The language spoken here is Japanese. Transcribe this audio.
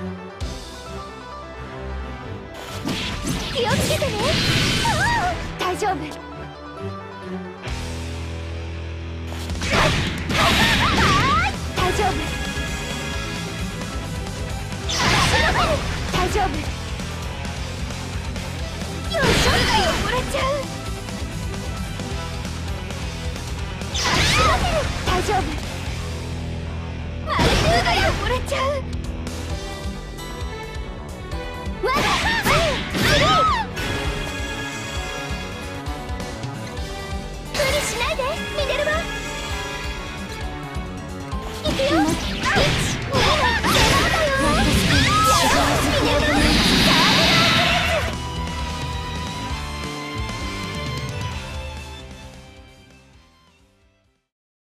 気をつけてね。大丈夫。大丈夫。大丈夫。よいしょ汚れちゃう。大丈夫。マルチューが汚れちゃう。しないで